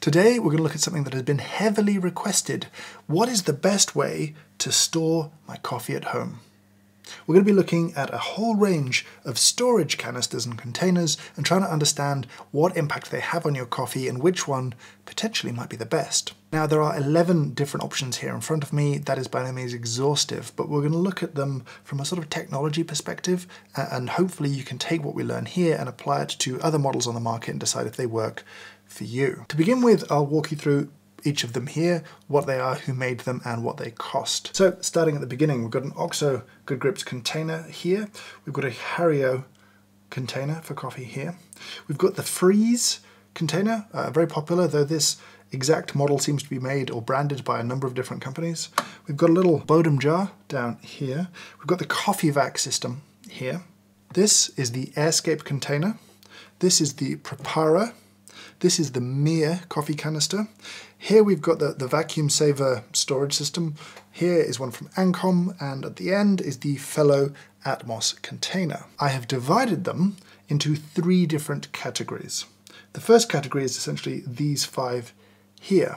Today we're going to look at something that has been heavily requested. What is the best way to store my coffee at home? We're going to be looking at a whole range of storage canisters and containers and trying to understand what impact they have on your coffee and which one potentially might be the best. Now there are 11 different options here in front of me. That is by no means exhaustive, but we're going to look at them from a sort of technology perspective and hopefully you can take what we learn here and apply it to other models on the market and decide if they work for you. To begin with, I'll walk you through each of them here, what they are, who made them, and what they cost. So starting at the beginning, we've got an OXO Good Grips container here. We've got a Hario container for coffee here. We've got the Friis container, uh, very popular, though this exact model seems to be made or branded by a number of different companies. We've got a little Bodum jar down here. We've got the Coffee Vac system here. This is the Airscape container. This is the Prepara this is the Miir coffee canister. Here we've got the, the vacuum saver storage system. Here is one from Ankomn, and at the end is the Fellow Atmos container. I have divided them into three different categories. The first category is essentially these five here,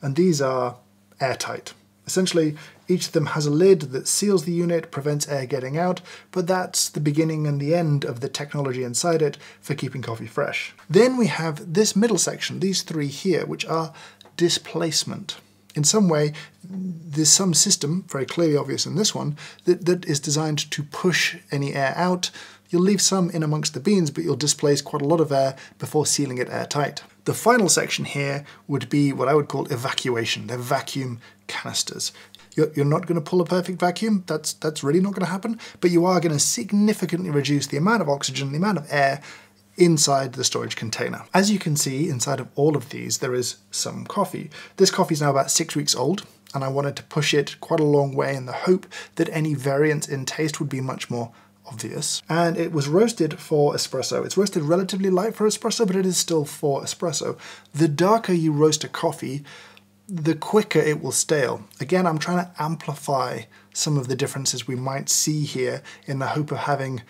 and these are airtight. Essentially, each of them has a lid that seals the unit, prevents air getting out, but that's the beginning and the end of the technology inside it for keeping coffee fresh. Then we have this middle section, these three here, which are displacement. In some way, there's some system, very clearly obvious in this one, that, that is designed to push any air out. You'll leave some in amongst the beans, but you'll displace quite a lot of air before sealing it airtight. The final section here would be what I would call evacuation. They're vacuum canisters. You're, you're not going to pull a perfect vacuum, that's, that's really not going to happen, but you are going to significantly reduce the amount of oxygen, the amount of air inside the storage container. As you can see, inside of all of these, there is some coffee. This coffee is now about six weeks old, and I wanted to push it quite a long way in the hope that any variance in taste would be much more obvious. And it was roasted for espresso. It's roasted relatively light for espresso, but it is still for espresso. The darker you roast a coffee, the quicker it will stale. Again, I'm trying to amplify some of the differences we might see here in the hope of having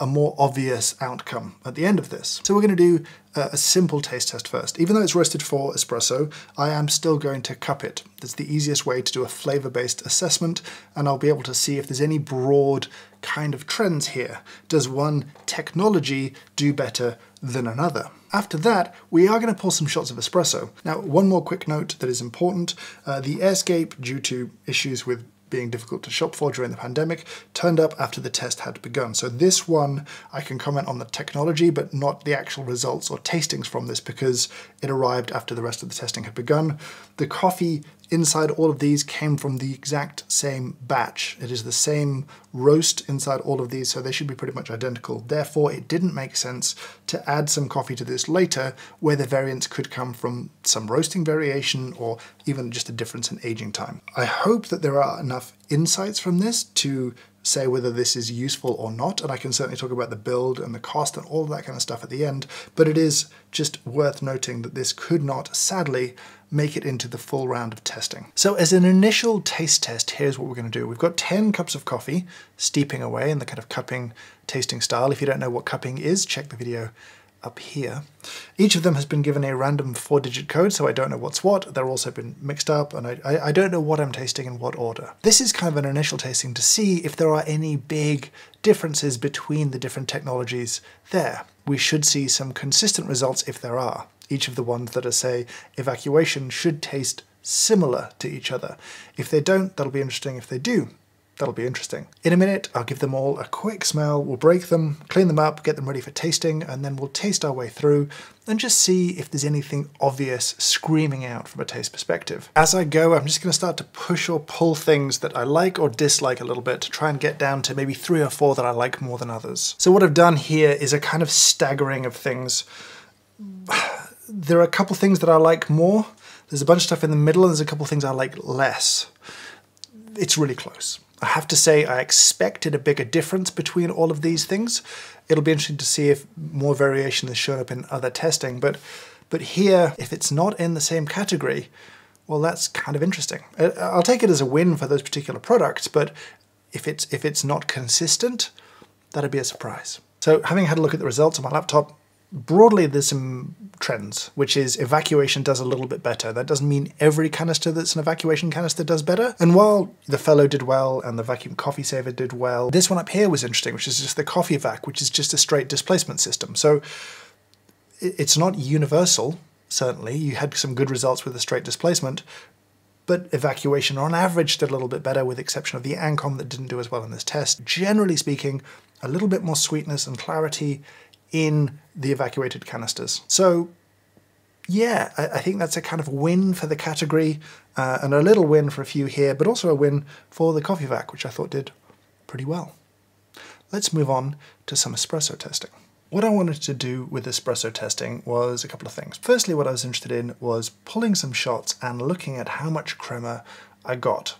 a, more obvious outcome at the end of this. So we're going to do a, simple taste test first. Even though it's roasted for espresso, I am still going to cup it. That's the easiest way to do a flavor-based assessment, and I'll be able to see if there's any broad kind of trends here. Does one technology do better than another? After that, we are going to pull some shots of espresso. Now, one more quick note that is important. Uh, the Airscape, due to issues with being difficult to shop for during the pandemic, turned up after the test had begun. So this one, I can comment on the technology, but not the actual results or tastings from this because it arrived after the rest of the testing had begun. The coffee inside all of these came from the exact same batch. It is the same roast inside all of these, so they should be pretty much identical. Therefore, it didn't make sense to add some coffee to this later, where the variance could come from some roasting variation or even just a difference in aging time. I hope that there are enough insights from this to say whether this is useful or not, and I can certainly talk about the build and the cost and all that kind of stuff at the end, but it is just worth noting that this could not, sadly, make it into the full round of testing. So as an initial taste test, here's what we're going to do. We've got 10 cups of coffee steeping away in the kind of cupping tasting style. If you don't know what cupping is, check the video up here. Each of them has been given a random four digit code, so I don't know what's what. They're also been mixed up, and I, I, I, don't know what I'm tasting in what order. This is kind of an initial tasting to see if there are any big differences between the different technologies there. We should see some consistent results if there are. Each of the ones that are, say, evacuation should taste similar to each other. If they don't, that'll be interesting. If they do, That'll be interesting. In a minute, I'll give them all a quick smell, we'll break them, clean them up, get them ready for tasting, and then we'll taste our way through and just see if there's anything obvious screaming out from a taste perspective. As I go, I'm just gonna start to push or pull things that I like or dislike a little bit to try and get down to maybe three or four that I like more than others. So what I've done here is a kind of staggering of things. There are a couple things that I like more, there's a bunch of stuff in the middle, and there's a couple things I like less. It's really close. I have to say I expected a bigger difference between all of these things. It'll be interesting to see if more variation has shown up in other testing, but but here, if it's not in the same category, well, that's kind of interesting. I'll take it as a win for those particular products, but if it's if it's not consistent, that'd be a surprise. So having had a look at the results on my laptop, broadly there's some trends, which is evacuation does a little bit better. That doesn't mean every canister that's an evacuation canister does better. And while the fellow did well and the vacuum coffee saver did well, this one up here was interesting, which is just the coffee vac, which is just a straight displacement system. So it's not universal, certainly. You had some good results with the straight displacement, but evacuation on average did a little bit better with exception of the Ankomn that didn't do as well in this test. Generally speaking, a little bit more sweetness and clarity in the evacuated canisters. So yeah, I, I think that's a kind of win for the category uh, and a little win for a few here, but also a win for the coffee vac, which I thought did pretty well. Let's move on to some espresso testing. What I wanted to do with espresso testing was a couple of things. Firstly, what I was interested in was pulling some shots and looking at how much crema I got.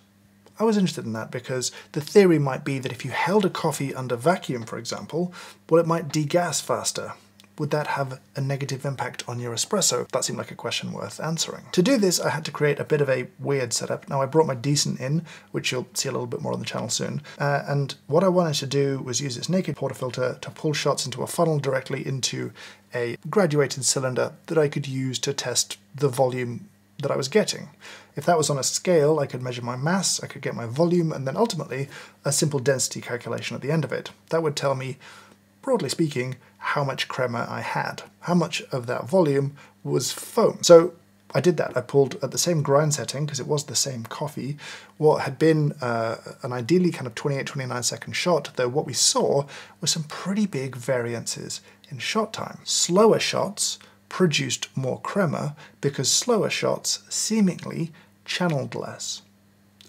I was interested in that because the theory might be that if you held a coffee under vacuum, for example, well, it might degas faster, would that have a negative impact on your espresso? That seemed like a question worth answering. To do this, I had to create a bit of a weird setup. Now, I brought my Decent in, which you'll see a little bit more on the channel soon, uh, and what I wanted to do was use this naked portafilter to pull shots into a funnel directly into a graduated cylinder that I could use to test the volume that I was getting. If that was on a scale, I could measure my mass, I could get my volume, and then ultimately a simple density calculation at the end of it. That would tell me broadly speaking, how much crema I had. How much of that volume was foam. So I did that. I pulled at the same grind setting, because it was the same coffee, what had been uh, an ideally kind of 28-29 second shot, though what we saw was some pretty big variances in shot time. Slower shots produced more crema because slower shots seemingly channeled less.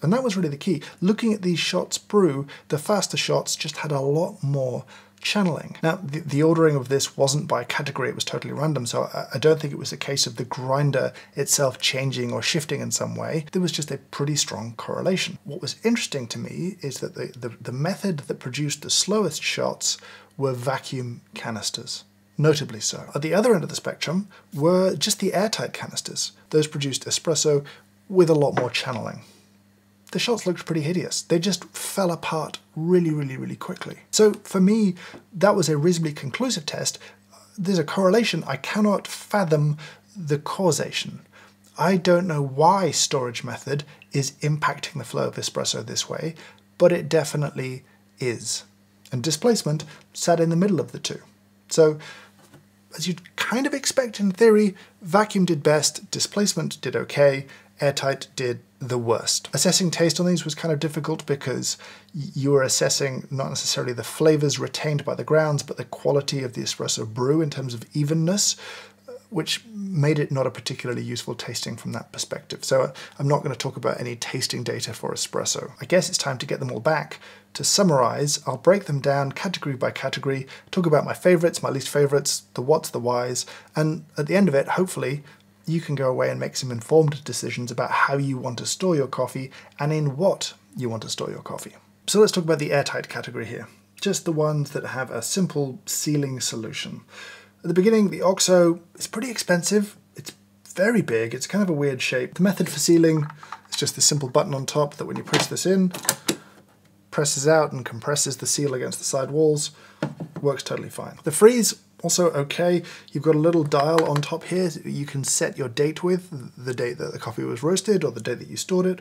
And that was really the key. Looking at these shots brew, the faster shots just had a lot more channeling. Now, the, the, ordering of this wasn't by category, it was totally random, so I, I, don't think it was a case of the grinder itself changing or shifting in some way. There was just a pretty strong correlation. What was interesting to me is that the, the, the method that produced the slowest shots were vacuum canisters. Notably so. At the other end of the spectrum were just the airtight canisters. Those produced espresso with a lot more channeling the shots looked pretty hideous. They just fell apart really, really, really quickly. So for me, that was a reasonably conclusive test. There's a correlation. I cannot fathom the causation. I don't know why storage method is impacting the flow of espresso this way, but it definitely is. And displacement sat in the middle of the two. So as you'd kind of expect in theory, vacuum did best, displacement did okay, airtight did the worst. Assessing taste on these was kind of difficult because you were assessing not necessarily the flavors retained by the grounds, but the quality of the espresso brew in terms of evenness, which made it not a particularly useful tasting from that perspective. So I'm not going to talk about any tasting data for espresso. I guess it's time to get them all back. To summarize, I'll break them down category by category, talk about my favorites, my least favorites, the what's, the whys, and at the end of it, hopefully, you can go away and make some informed decisions about how you want to store your coffee and in what you want to store your coffee. So let's talk about the airtight category here. Just the ones that have a simple sealing solution. At the beginning, the OXO is pretty expensive. It's very big. It's kind of a weird shape. The method for sealing is just the simple button on top that when you push this in, presses out and compresses the seal against the side walls. Works totally fine. The Friis also okay. You've got a little dial on top here you can set your date with, the date that the coffee was roasted or the day that you stored it.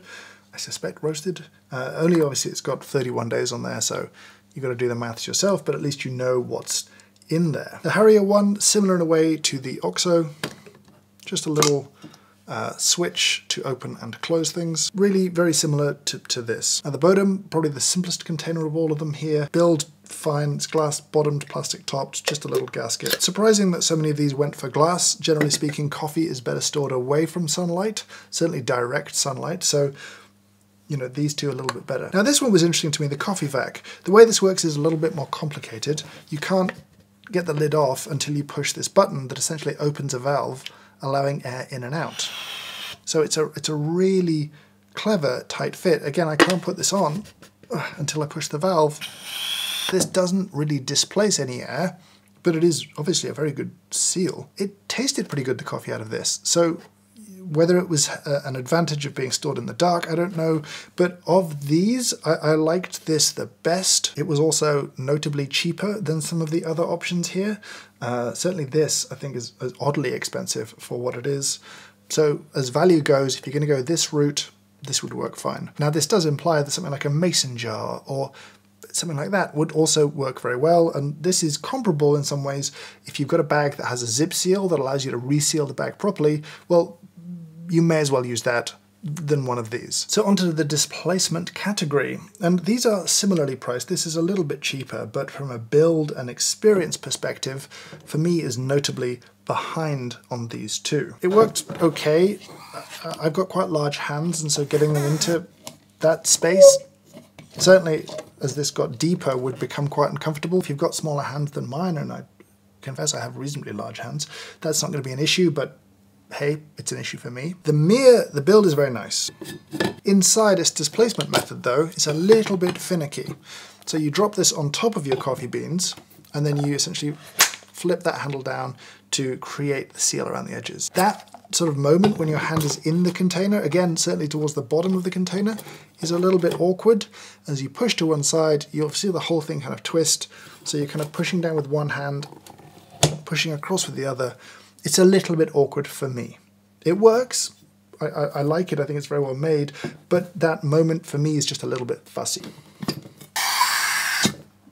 I suspect roasted. Uh, only obviously it's got 31 days on there, so you've got to do the maths yourself, but at least you know what's in there. The Hario one, similar in a way to the OXO, just a little uh, switch to open and close things. Really very similar to, to this. Now the Bodum, probably the simplest container of all of them here. Build fine, it's glass bottomed, plastic topped, just a little gasket. Surprising that so many of these went for glass. Generally speaking, coffee is better stored away from sunlight, certainly direct sunlight, so you know, these two are a little bit better. Now this one was interesting to me, the coffee vac. The way this works is a little bit more complicated. You can't get the lid off until you push this button that essentially opens a valve allowing air in and out. So it's a, it's a really clever tight fit. Again, I can't put this on until I push the valve. This doesn't really displace any air, but it is obviously a very good seal. It tasted pretty good, the coffee out of this. So whether it was a, an advantage of being stored in the dark, I don't know. But of these, I, I liked this the best. It was also notably cheaper than some of the other options here. Uh, certainly this, I think, is, is oddly expensive for what it is. So as value goes, if you're going to go this route, this would work fine. Now this does imply that something like a mason jar or something like that would also work very well. And this is comparable in some ways. If you've got a bag that has a zip seal that allows you to reseal the bag properly, well, you may as well use that than one of these. So onto the displacement category. And these are similarly priced. This is a little bit cheaper, but from a build and experience perspective, for me is notably behind on these two. It worked okay. I've got quite large hands, and so getting them into that space, certainly as this got deeper, would become quite uncomfortable. If you've got smaller hands than mine, and I confess I have reasonably large hands, that's not going to be an issue, but hey, it's an issue for me. The Miir, the build is very nice. Inside its displacement method though, it's a little bit finicky. So you drop this on top of your coffee beans, and then you essentially flip that handle down to create the seal around the edges. That sort of moment when your hand is in the container, again, certainly towards the bottom of the container, is a little bit awkward. As you push to one side, you'll see the whole thing kind of twist. So you're kind of pushing down with one hand, pushing across with the other, it's a little bit awkward for me. It works. I, I, I like it. I think it's very well made. But that moment for me is just a little bit fussy.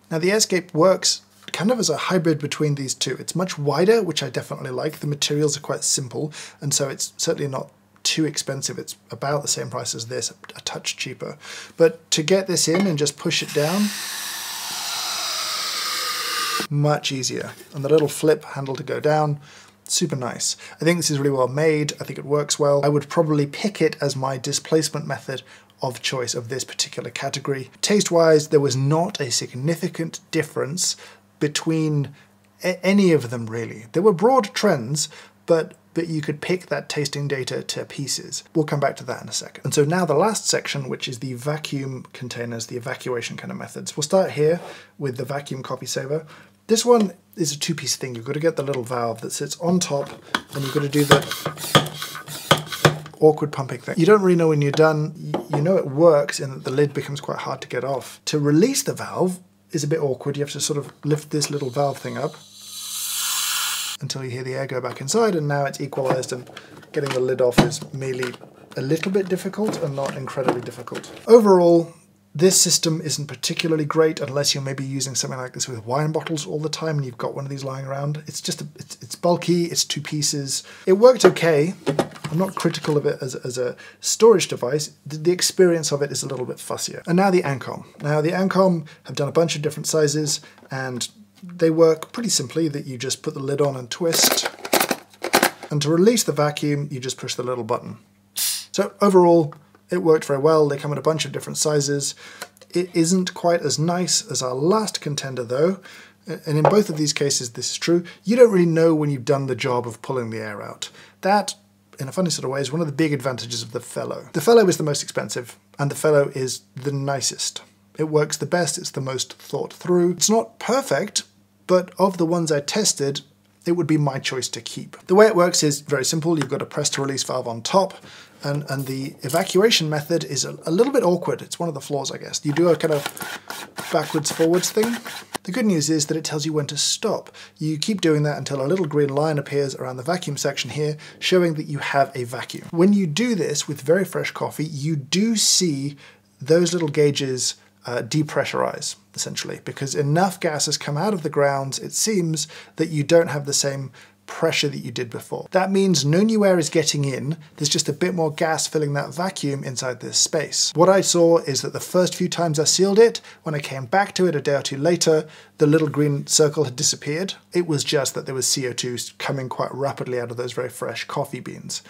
Now the Airscape works kind of as a hybrid between these two. It's much wider, which I definitely like. The materials are quite simple, and so it's certainly not too expensive. It's about the same price as this, a touch cheaper. But to get this in and just push it down, much easier. And the little flip handle to go down, super nice. I think this is really well made. I think it works well. I would probably pick it as my displacement method of choice of this particular category. Taste-wise, there was not a significant difference between any of them really. There were broad trends, but but you could pick that tasting data to pieces. We'll come back to that in a second. And so now the last section, which is the vacuum containers, the evacuation kind of methods. We'll start here with the vacuum coffee saver. This one is a two-piece thing. You've got to get the little valve that sits on top and you've got to do the awkward pumping thing. You don't really know when you're done. You know it works in that the lid becomes quite hard to get off. To release the valve is a bit awkward. You have to sort of lift this little valve thing up until you hear the air go back inside and now it's equalized and getting the lid off is merely a little bit difficult and not incredibly difficult. Overall, this system isn't particularly great unless you're maybe using something like this with wine bottles all the time and you've got one of these lying around. It's just, a, it's, it's, bulky, it's two pieces. It worked okay. I'm not critical of it as, as a storage device. The, the, experience of it is a little bit fussier. And now the Ankomn. Now the Ankomn have done a bunch of different sizes and they work pretty simply that you just put the lid on and twist. And to release the vacuum, you just push the little button. So overall, it worked very well. They come in a bunch of different sizes. It isn't quite as nice as our last contender though, and in both of these cases this is true. You don't really know when you've done the job of pulling the air out. That, in a funny sort of way, is one of the big advantages of the Fellow. The Fellow is the most expensive, and the Fellow is the nicest. It works the best, it's the most thought through. It's not perfect, but of the ones I tested, it would be my choice to keep. The way it works is very simple. You've got a press to release valve on top, and, and the evacuation method is a, a, little bit awkward. It's one of the flaws, I guess. You do a kind of backwards forwards thing. The good news is that it tells you when to stop. You keep doing that until a little green line appears around the vacuum section here, showing that you have a vacuum. When you do this with very fresh coffee, you do see those little gauges uh, depressurize, essentially, because enough gas has come out of the grounds, it seems, that you don't have the same pressure that you did before. That means no new air is getting in, there's just a bit more gas filling that vacuum inside this space. What I saw is that the first few times I sealed it, when I came back to it a day or two later, the little green circle had disappeared. It was just that there was CO2 coming quite rapidly out of those very fresh coffee beans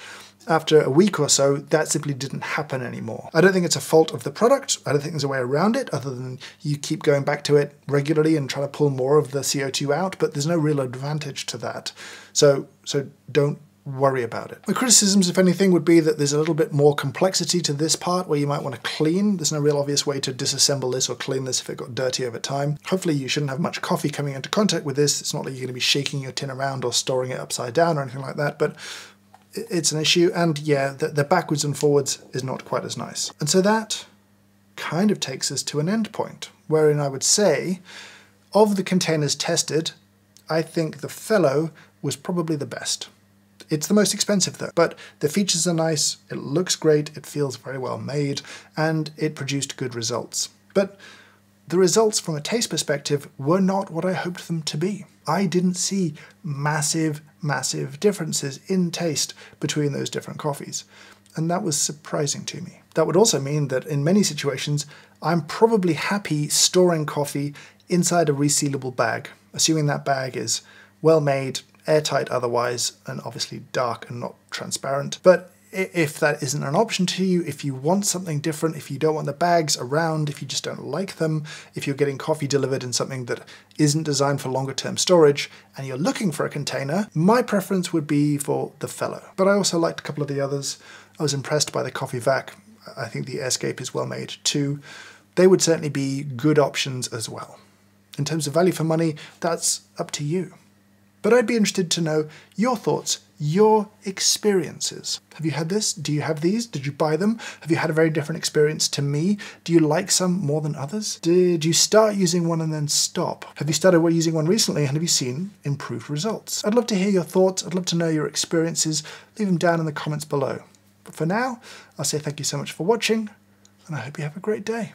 after a week or so, that simply didn't happen anymore. I don't think it's a fault of the product. I don't think there's a way around it other than you keep going back to it regularly and trying to pull more of the CO2 out, but there's no real advantage to that. So, so don't worry about it. My criticisms, if anything, would be that there's a little bit more complexity to this part where you might want to clean. There's no real obvious way to disassemble this or clean this if it got dirty over time. Hopefully you shouldn't have much coffee coming into contact with this. It's not like you're going to be shaking your tin around or storing it upside down or anything like that, but it's an issue. And yeah, the, the backwards and forwards is not quite as nice. And so that kind of takes us to an end point, wherein I would say, of the containers tested, I think the Fellow was probably the best. It's the most expensive though, but the features are nice, it looks great, it feels very well made, and it produced good results. But the results from a taste perspective were not what I hoped them to be. I didn't see massive, massive differences in taste between those different coffees, and that was surprising to me. That would also mean that in many situations, I'm probably happy storing coffee inside a resealable bag, assuming that bag is well made, airtight otherwise, and obviously dark and not transparent. But if that isn't an option to you, if you want something different, if you don't want the bags around, if you just don't like them, if you're getting coffee delivered in something that isn't designed for longer term storage, and you're looking for a container, my preference would be for the Fellow. But I also liked a couple of the others. I was impressed by the Coffee Vac. I think the Airscape is well made too. They would certainly be good options as well. In terms of value for money, that's up to you. But I'd be interested to know your thoughts, your experiences. Have you had this? Do you have these? Did you buy them? Have you had a very different experience to me? Do you like some more than others? Did you start using one and then stop? Have you started using one recently and have you seen improved results? I'd love to hear your thoughts. I'd love to know your experiences. Leave them down in the comments below. But for now, I'll say thank you so much for watching and I hope you have a great day.